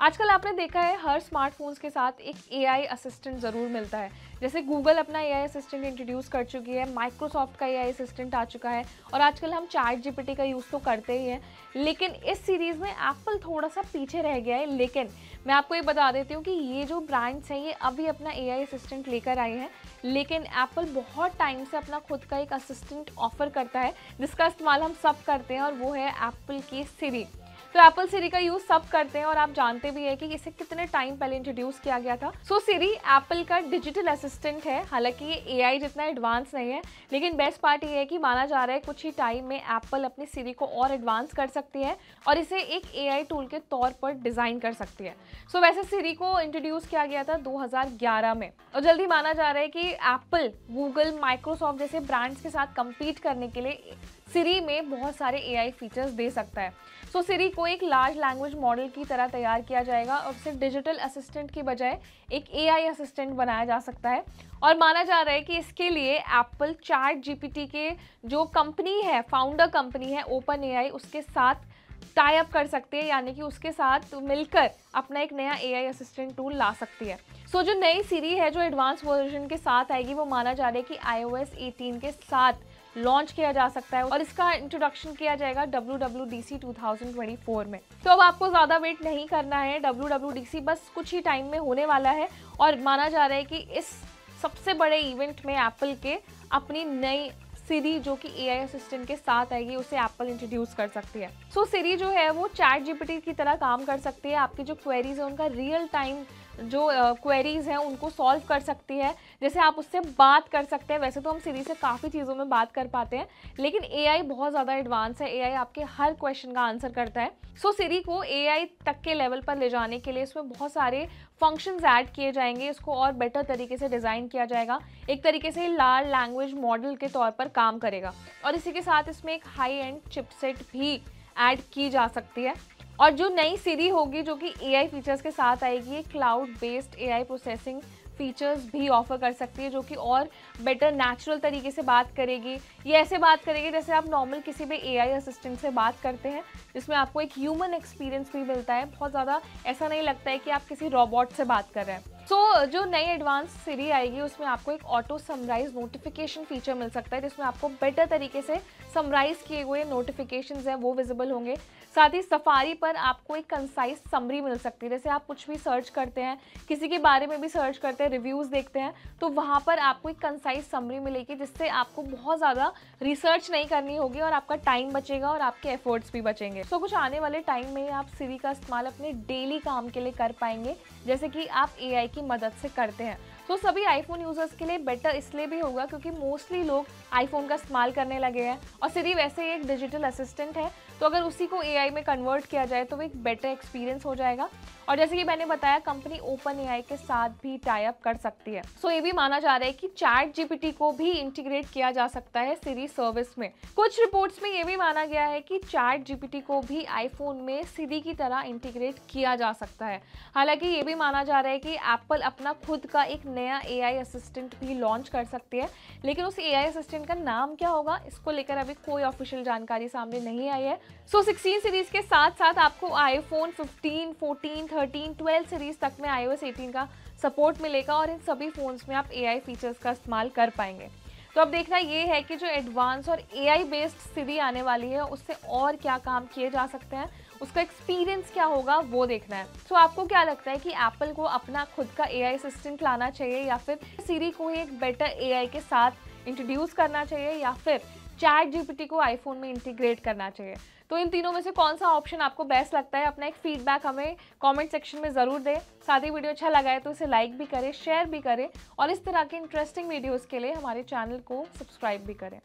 आजकल आपने देखा है, हर स्मार्टफोन्स के साथ एक एआई असिस्टेंट ज़रूर मिलता है। जैसे गूगल अपना एआई असिस्टेंट इंट्रोड्यूस कर चुकी है माइक्रोसॉफ्ट का एआई असिस्टेंट आ चुका है और आजकल हम चैट जीपीटी का यूज़ तो करते ही हैं। लेकिन इस सीरीज़ में एप्पल थोड़ा सा पीछे रह गया है, लेकिन मैं आपको ये बता देती हूँ कि ये जो ब्रांड्स हैं, ये अभी अपना ए असिस्टेंट लेकर आए हैं। लेकिन एप्पल बहुत टाइम से अपना खुद का एक असिस्टेंट ऑफ़र करता है, जिसका इस्तेमाल हम सब करते हैं और वो है एप्पल की सीरी तो एप्पल सीरी का यूज़ सब करते हैं और आप जानते भी हैं कि इसे कितने टाइम पहले इंट्रोड्यूस किया गया था। सो सीरी एप्पल का डिजिटल असिस्टेंट है। हालाँकि ये एआई जितना एडवांस नहीं है लेकिन बेस्ट पार्ट ये है कि माना जा रहा है कुछ ही टाइम में एप्पल अपनी सीरी को और एडवांस कर सकती है और इसे एक AI टूल के तौर पर डिज़ाइन कर सकती है। सो so, वैसे सीरी को इंट्रोड्यूस किया गया था दो में। और जल्दी माना जा रहा है कि एप्पल गूगल माइक्रोसॉफ्ट जैसे ब्रांड्स के साथ कम्पीट करने के लिए सिरी में बहुत सारे एआई फीचर्स दे सकता है। सो so, सिरी को एक लार्ज लैंग्वेज मॉडल की तरह तैयार किया जाएगा और उसे डिजिटल असिस्टेंट की बजाय एक एआई असिस्टेंट बनाया जा सकता है। और माना जा रहा है कि इसके लिए एप्पल चैट जीपीटी के जो कंपनी है फाउंडर कंपनी है ओपन एआई उसके साथ टाई अप कर सकते हैं यानी कि उसके साथ मिलकर अपना एक नया एआई असिस्टेंट टूल ला सकती है। सो so, जो नई सीरी है जो एडवांस वर्जन के साथ आएगी वो माना जा रहा है कि आई ओ 18 के साथ लॉन्च किया जा सकता है और इसका इंट्रोडक्शन किया जाएगा W W D C two thousand twenty four में। तो अब आपको ज़्यादा वेट नहीं करना है। डब्ल्यू डब्ल्यू डी सी बस कुछ ही टाइम में होने वाला है और माना जा रहा है कि इस सबसे बड़े इवेंट में एप्पल के अपनी नई सीरी जो कि ए आई असिस्टेंट के साथ आएगी उसे एप्पल इंट्रोड्यूस कर सकती है। सो so, सीरी जो है वो चैट जीपीटी की तरह काम कर सकती है। आपकी जो क्वेरीज है उनका रियल टाइम जो क्वेरीज हैं उनको सॉल्व कर सकती है। जैसे आप उससे बात कर सकते हैं वैसे तो हम सीरीज़ से काफ़ी चीज़ों में बात कर पाते हैं लेकिन एआई बहुत ज़्यादा एडवांस है। एआई आपके हर क्वेश्चन का आंसर करता है। सो so, सीरी को एआई तक के लेवल पर ले जाने के लिए इसमें बहुत सारे फ़ंक्शंस ऐड किए जाएँगे। इसको और बेटर तरीके से डिज़ाइन किया जाएगा। एक तरीके से लार्ज लैंग्वेज मॉडल के तौर पर काम करेगा। और इसी के साथ इसमें एक हाई एंड चिपसेट भी ऐड की जा सकती है। और जो नई सीरी होगी जो कि एआई फीचर्स के साथ आएगी cloud based AI processing features भी ऑफ़र कर सकती है, जो कि और बेटर नेचुरल तरीके से बात करेगी। ये ऐसे बात करेगी जैसे आप नॉर्मल किसी भी एआई असिस्टेंट से बात करते हैं, जिसमें आपको एक ह्यूमन एक्सपीरियंस भी मिलता है। बहुत ज़्यादा ऐसा नहीं लगता है कि आप किसी रोबोट से बात कर रहे हैं। सो so, जो नई एडवांस सीरी आएगी उसमें आपको एक ऑटो समराइज नोटिफिकेशन फीचर मिल सकता है जिसमें आपको बेटर तरीके से समराइज किए हुए नोटिफिकेशन हैं वो विजिबल होंगे। साथ ही सफारी पर आपको एक कंसाइज समरी मिल सकती है जैसे आप कुछ भी सर्च करते हैं किसी के बारे में भी सर्च करते हैं रिव्यूज़ देखते हैं तो वहाँ पर आपको एक कंसाइज समरी मिलेगी जिससे आपको बहुत ज़्यादा रिसर्च नहीं करनी होगी और आपका टाइम बचेगा और आपके एफर्ट्स भी बचेंगे। सो so, कुछ आने वाले टाइम में आप सीरी का इस्तेमाल अपने डेली काम के लिए कर पाएँगे जैसे कि आप ए की मदद से करते हैं। तो सभी आईफोन यूज़र्स के लिए बेटर इसलिए भी होगा क्योंकि मोस्टली लोग आईफोन का इस्तेमाल करने लगे हैं और सिरी वैसे ही एक डिजिटल असिस्टेंट है। तो अगर उसी को एआई में कन्वर्ट किया जाए तो वो एक बेटर एक्सपीरियंस हो जाएगा। और जैसे कि मैंने बताया कंपनी ओपन ए के साथ भी टाई अप कर सकती है। सो so, ये भी माना जा रहा है कि चैट जीपीटी को भी इंटीग्रेट किया जा सकता है सीरी सर्विस में। कुछ रिपोर्ट्स में ये भी माना गया है कि चैट जीपीटी को भी आईफोन में सीरी की तरह इंटीग्रेट किया जा सकता है। हालाँकि ये भी माना जा रहा है कि एप्पल अपना खुद का एक नया एआई असिस्टेंट भी लॉन्च कर सकती है। लेकिन उस एआई असिस्टेंट का नाम क्या होगा? इसको लेकर अभी कोई ऑफिशियल जानकारी सामने नहीं आई है। सो so, 16 सीरीज़ के साथ साथ आपको आईफोन 15, 14, 13, 12 सीरीज़ तक में आई 18 का सपोर्ट मिलेगा और इन सभी फ़ोन्स में आप एआई फीचर्स का इस्तेमाल कर पाएँगे। तो अब देखना ये है कि जो एडवांस और ए बेस्ड सीरी आने वाली है उससे और क्या काम किए जा सकते हैं? उसका एक्सपीरियंस क्या होगा वो देखना है। तो so, आपको क्या लगता है कि एप्पल को अपना खुद का एआई असिस्टेंट लाना चाहिए या फिर सीरी को ही एक बेटर एआई के साथ इंट्रोड्यूस करना चाहिए या फिर चैट जीपीटी को आईफोन में इंटीग्रेट करना चाहिए? तो इन तीनों में से कौन सा ऑप्शन आपको बेस्ट लगता है? अपना एक फीडबैक हमें कमेंट सेक्शन में ज़रूर दें। साथ ही वीडियो अच्छा लगा है तो इसे लाइक भी करें शेयर भी करें और इस तरह के इंटरेस्टिंग वीडियोज़ के लिए हमारे चैनल को सब्सक्राइब भी करें।